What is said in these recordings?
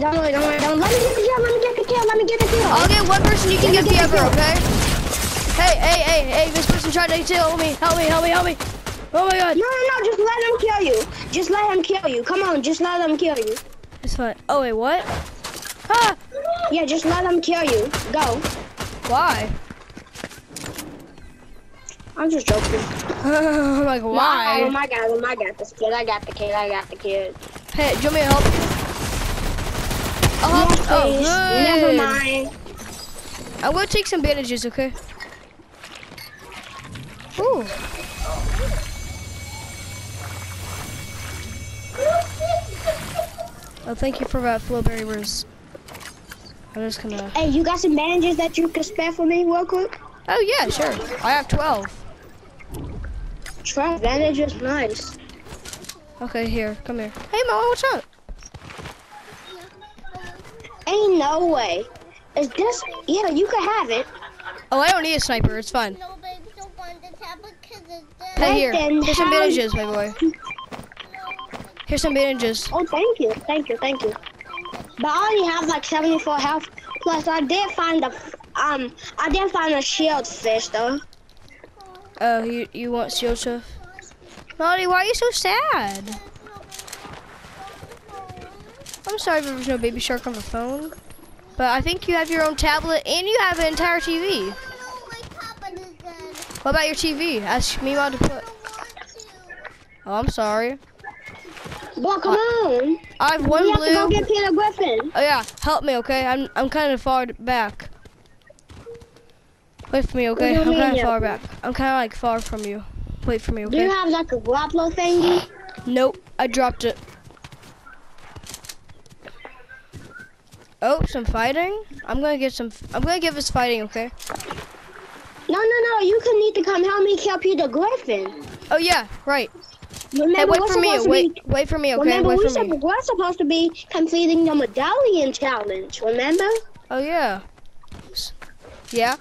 worry, don't worry, don't worry, don't let me get the kill, let me get the kill, let me get the kill. I'll get one person, you can Let get the get the other, okay? Hey, hey, hey, hey, this person tried to kill me. Help me, help me, help me. Oh my god. No, no, no, just let him kill you. Just let him kill you. Come on, just let him kill you. It's fine. Oh wait, what? Ah, Yeah, just let him kill you. Go. why? I'm just joking. I'm like, Oh why? my god, oh my god, this kid, I got the kid, I got the kid. Hey, do you want me to help? I'll help. Yes, Oh. oh Never mind. I will take some bandages, okay? Ooh. Oh, thank you for that flowberry rose. I'm just gonna. Hey, you got some bandages that you can spare for me real quick? Oh yeah, sure. I have 12. Try bandages, nice. Okay, here, come here. Hey, Mama, what's up? Ain't no way. Is this, yeah, you can have it. Oh, I don't need a sniper. It's fine. No, baby, don't want the tablet because it's dead. Hey, here. Here's some how- bandages, my boy. Here's some bandages. Oh, thank you, thank you, thank you. But I only have like 74 health. Plus, I did find a, um, I did find a shield fish though. Oh, you you want shield stuff? Naughty, why are you so sad? I'm sorry if there was no baby shark on the phone. But I think you have your own tablet and you have an entire TV. No, my tablet is dead. What about your TV? Ask me what to put. Oh, I'm sorry. Boy, come on. I have one we have to go blue. get Peter Griffin. Oh yeah, help me, okay? I'm I'm kind of far back. Wait for me, okay? I'm kind of far back. I'm kind of like far from you. Wait for me, okay? Do you have like a grappler thingy? Nope, I dropped it. Oh, some fighting? I'm gonna get some. I'm gonna give us fighting, okay? No, no, no. You can need to come help me kill Peter Griffin. Oh yeah, right. Remember, Hey, wait for me. Wait, be- wait for me, okay? Remember, Wait we for sup- me. we're supposed to be completing the medallion challenge. Remember? Oh yeah. Yeah.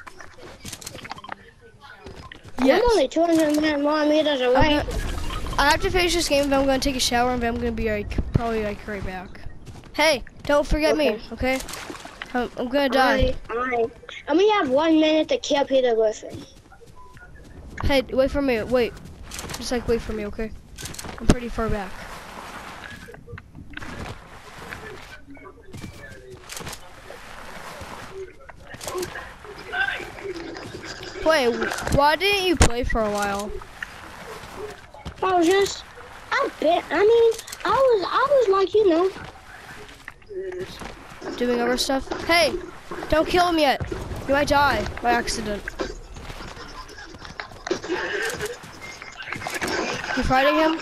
I'm only 200 more meters away. Gonna- I have to finish this game, but I'm gonna take a shower, and then I'm gonna be like probably like right back. Hey, don't forget me, Okay. okay? I'm, I'm gonna die. Alright. And we have one minute to kill Peter Griffin. Hey, wait for me. Wait. Just like wait for me, okay? I'm pretty far back. Wait, why didn't you play for a while? I was just, I bet, I mean, I was, I was like, you know, Doing other stuff? Hey, don't kill him yet. You might die by accident. You fighting him?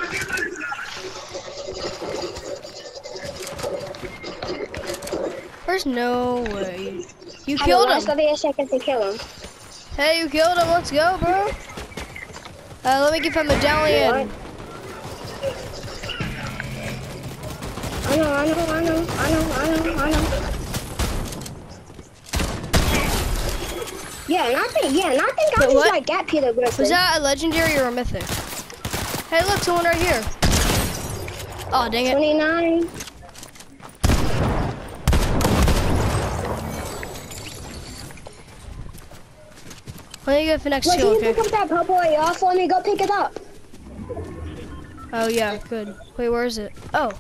There's no way. You I killed him. It's gonna be a second to kill him. Hey, you killed him. Let's go, bro. Uh, let me give him a medallion. I know, I know, I know, I know, I know, I know. Yeah, and I think, yeah, and I think I just what? like got Peter Griffin. Was that a legendary or a mythic? Hey, look, someone right here. Oh, dang it. 29. Let me get the next Wait, kill, can you okay? pick up that purple AR for me? Go pick it up. Oh, yeah, good. Wait, where is it? Oh.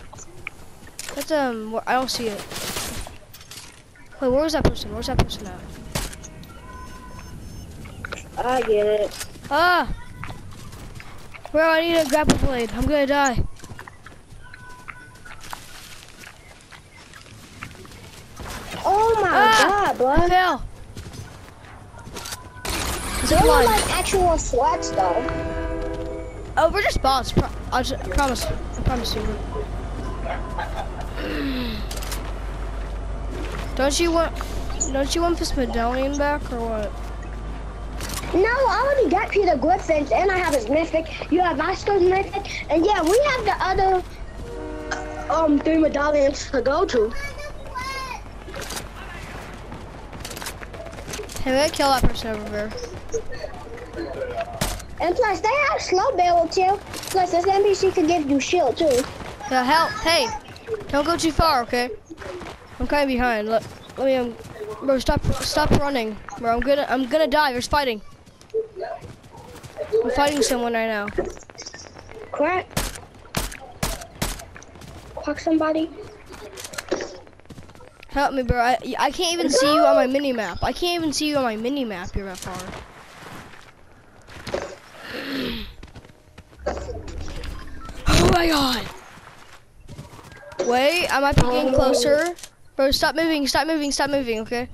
That's, um, I don't see it. Wait, where was that person? Where's that person at? I get it. Ah! Bro, I need a grapple blade. I'm gonna die. Oh my Ah! god, I bro. fell. Is it Those are blind? like actual sweats though. Oh, we're just bots. Pro I, just, I promise. I promise you. Don't you want? Don't you want this medallion back or what? No, I already got Peter Griffin and I have his mythic. You have Oscar's mythic. And yeah, we have the other um three medallions to go to. Hey, we gotta kill that person over there. And plus they have slow barrel too. Plus this NPC could give you shield too. Yeah, help! Hey, don't go too far, okay? I'm kind of behind. Let, let me, um, bro, stop, stop running, bro. I'm gonna, I'm gonna die. There's fighting. I'm fighting someone right now. Crack. Crack somebody. Help me, bro. I, I can't even see you on my mini map. I can't even see you on my mini map. You're that far. Oh my god. Wait, I might be getting closer. Bro, stop moving, stop moving, stop moving, okay?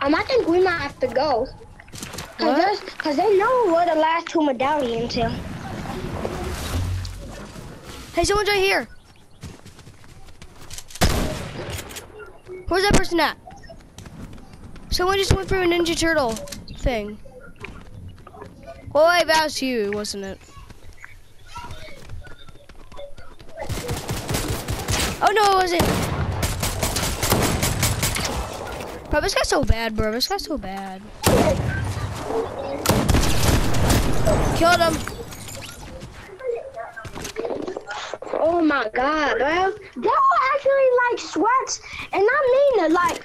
Um, I think we might have to go. Cause, What? Cause they know where the last two medallions here. Hey, someone's right here. Where's that person at? Someone just went through a Ninja Turtle thing. Well, wait, that was you, wasn't it? Oh no, it wasn't. Bro, this guy's so bad, bro. This guy's so bad. Killed him. Oh my god, bro. That one actually like sweats, and I mean it. Like,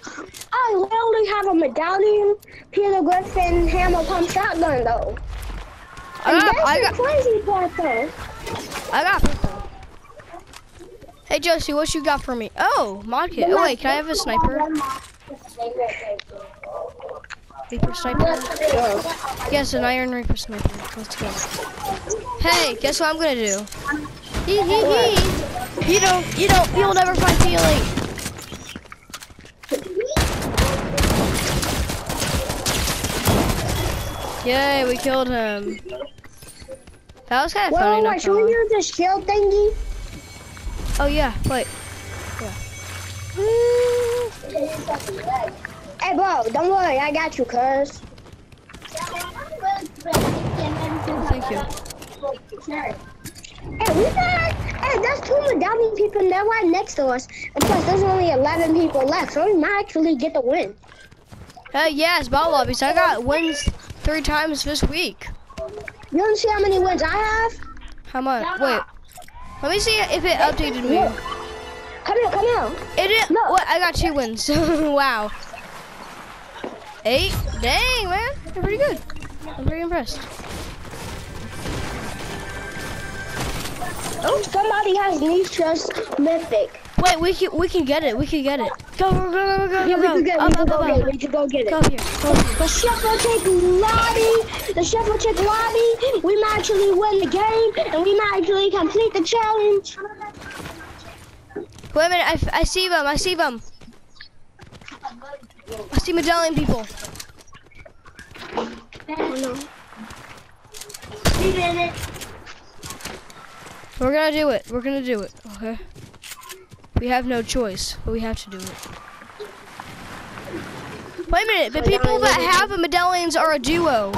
I literally have a medallion, Peter Griffin hammer pump shotgun though. I got, that's I the got, crazy part though. I got. Hey Josie, what you got for me? Oh, mod kit. Oh wait, can I have a sniper? Reaper sniper? Yes, an iron reaper sniper. Let's go. Hey, guess what I'm gonna do? Hee hee hee. You don't, you don't, you'll never find feeling. Yay, we killed him. That was kind of funny. Wait, wait, not wait, should gonna we lie. use the shield thingy? Oh yeah, wait. Yeah. Hey, bro, don't worry, I got you, cuz. Oh, thank you. Hey, we got, hey, there's two medallion people, they're right next to us. And plus, there's only 11 people left, so we might actually get the win. Uh, yes, battle lobbies. I got wins three times this week. You don't see how many wins I have? How much? Wait. Let me see if it updated me. Look. Come here, come here. It did. Look. What? I got two wins. wow. Eight. Dang, man. You're pretty good. I'm pretty impressed. Oh, somebody has Nitros Mythic. Wait, we can we can get it. We can get it. Go go go go go Yeah, go. we could get, Up, we could up, go up, get it. We could go get Go here. Go here. The chef will take lobby. The chef will take lobby. We might actually win the game, and we might actually complete the challenge. Wait a minute. I, I see them. I see them. I see medallion people. Oh no. We did it. We're gonna do it. We're gonna do it. Okay. We have no choice, but we have to do it. Wait a minute. The people that have the medallions are a duo.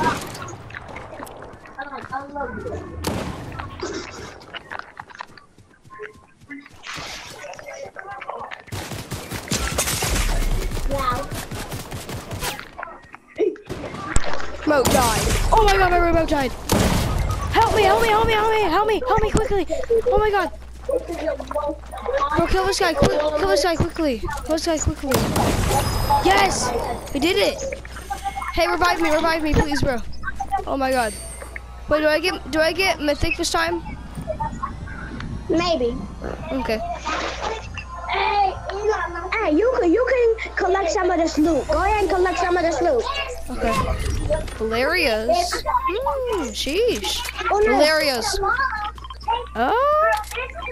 Remote died. Oh my god, my remote died. Help me, help me, help me, help me, help me, help me quickly. Oh my god. Bro, kill this guy, quick, kill this guy quickly. Kill this guy quickly. Yes, we did it. Hey, revive me, revive me, please, bro. Oh my god. Wait, do I get, do I get mythic this time? Maybe. Okay. Hey, you can you can collect some of this loot. Go ahead and collect some of this loot. Okay. Valeria's. Mmm, sheesh. Oh, no. Valeria's. Oh.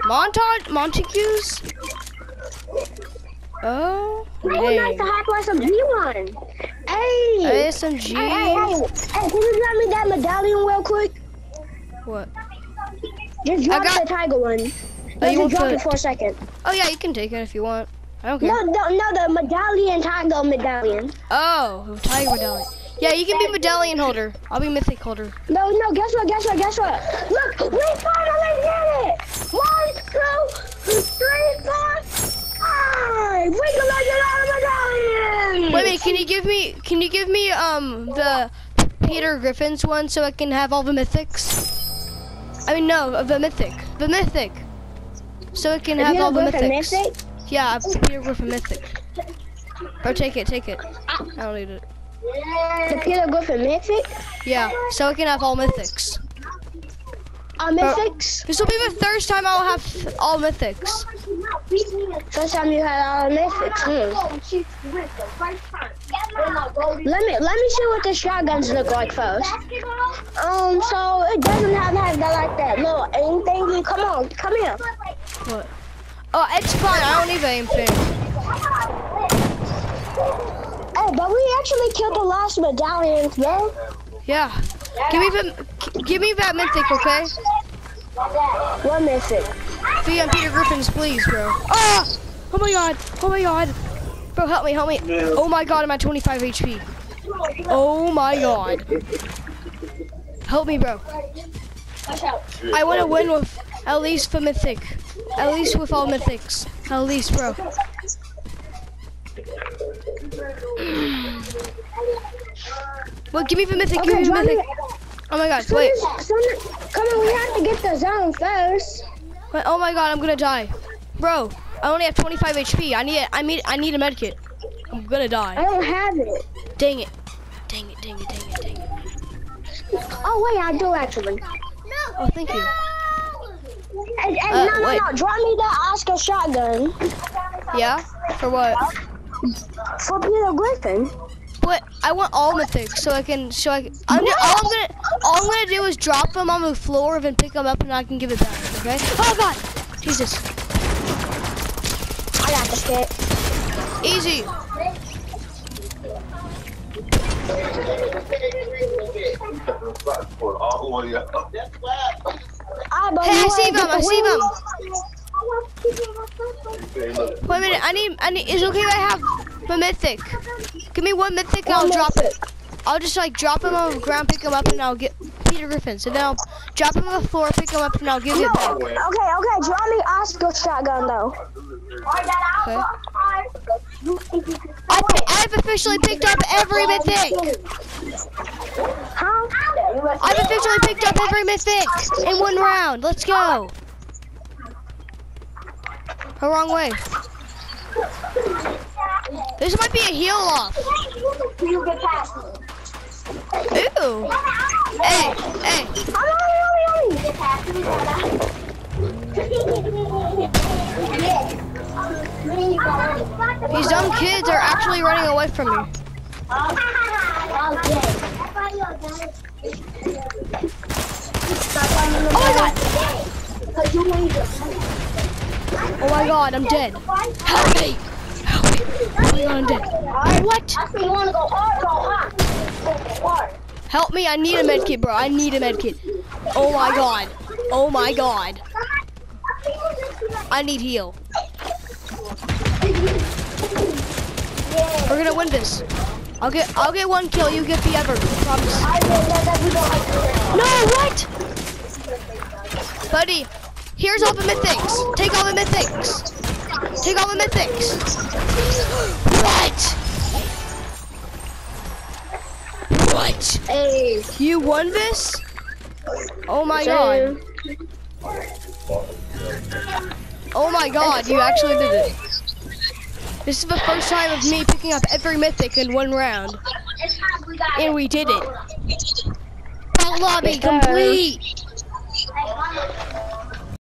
Montage, Montagues. Oh. Oh, nice to Dang. hop on some G1. Hey. Hey, ASMG. hey, hey, hey, can you grab me that medallion real quick? What? Just drop got- the tiger one. Oh, you drop it for a second. Oh yeah, you can take it if you want. I don't care. No, no, no, the medallion tiger medallion. Oh, tiger medallion. Yeah, you can be medallion holder. I'll be mythic holder. No, no, guess what, guess what, guess what? Look, we finally did it! One, two, three, four, five! We collected all the medallions! Wait can you give me can you give me um the Peter Griffin's one so I can have all the mythics? I mean no, the mythic. The mythic. So I can have all the mythics. Mythic, Yeah, Peter Griffin Mythic. Bro, take it, take it. I don't need it. The Peter Griffin Mythic? Yeah, so I can have all mythics. Uh, Mythics? This will be the first time I'll have all mythics. First time you had all Mythics, hmm. Let me let me see what the shotguns look like first. Um, so it doesn't have, have that like that little aim thingy. Come on, come here. What? Oh, it's fine. I don't need the aim thing. Hey, but we actually killed the last medallion, bro. Yeah. Give me the, give me that mythic, okay? What mythic? Be on Peter Griffin's, please, bro. Ah! Oh my god! Oh my god! Bro, help me, help me. Oh my god, I'm at 25 HP. Oh my god. Help me, bro. I want to win with at least the mythic. At least with all mythics. At least, bro. Well, give me the mythic, give Okay, me the mythic. Oh my god, wait. Come on, we have to get the zone first. Wait, oh my god, I'm gonna die. Bro, I only have 25 HP. I need I need I need a medkit. I'm gonna die. I don't have it. Dang it. Dang it, dang it, dang it, dang it. Oh wait, I do actually. Oh, thank you. Hey, hey, Uh, no, no, wait. no. Drop me the Oscar shotgun Yeah? For what? For Peter Griffin. But I want all mythics so I can so I can, I'm gonna, all I'm gonna all I'm gonna do is drop them on the floor and then pick them up and I can give it back, okay? Oh god! Jesus. I got this kit. Easy. But Hey, you I see wanna them, I the see them. Wings? Wait a minute, I need I need is it okay if I have the mythic? Give me one mythic and I'll drop it. I'll just like drop him on the ground, pick him up, and I'll get Peter Griffin. So then I'll drop him on the floor, pick him up, and I'll give No, it back. okay, okay. Drop me Oscar shotgun though. Okay. I, I've officially picked up every mythic. Huh? I've officially picked up every mythic in one round. Let's go. The wrong way. This might be a heal off. Ooh. Hey, hey. These dumb kids are actually running away from me. Oh my god. Oh my god, I'm dead. Help me. Help me. Oh my god, I'm dead. What? Help me, I need a medkit, bro. I need a medkit. Oh my god. Oh my god. I need heal. We're gonna win this. I'll get I'll get one kill, you get the other. Promise. No, what? Buddy, here's all the mythics. Take all the mythics. Take all the mythics. What? What? Hey, You won this? Oh my god. Oh my god, you actually did it. This is the first time of me picking up every mythic in one round. And we did it. That lobby complete.